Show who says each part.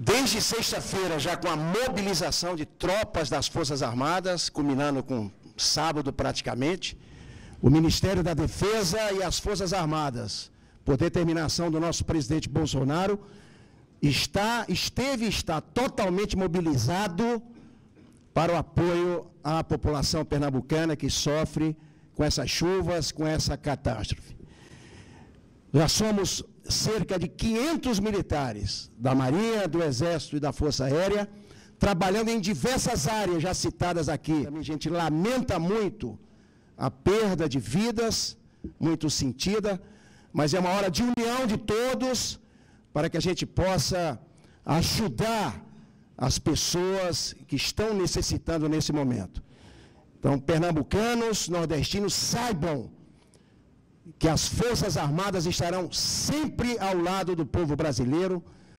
Speaker 1: Desde sexta-feira, já com a mobilização de tropas das Forças Armadas, culminando com sábado praticamente, o Ministério da Defesa e as Forças Armadas, por determinação do nosso presidente Bolsonaro, está, esteve e está totalmente mobilizado para o apoio à população pernambucana que sofre com essas chuvas, com essa catástrofe. Já somos cerca de 500 militares da Marinha, do Exército e da Força Aérea, trabalhando em diversas áreas já citadas aqui. A gente lamenta muito a perda de vidas, muito sentida, mas é uma hora de união de todos para que a gente possa ajudar as pessoas que estão necessitando nesse momento. Então, pernambucanos, nordestinos, saibam que as Forças Armadas estarão sempre ao lado do povo brasileiro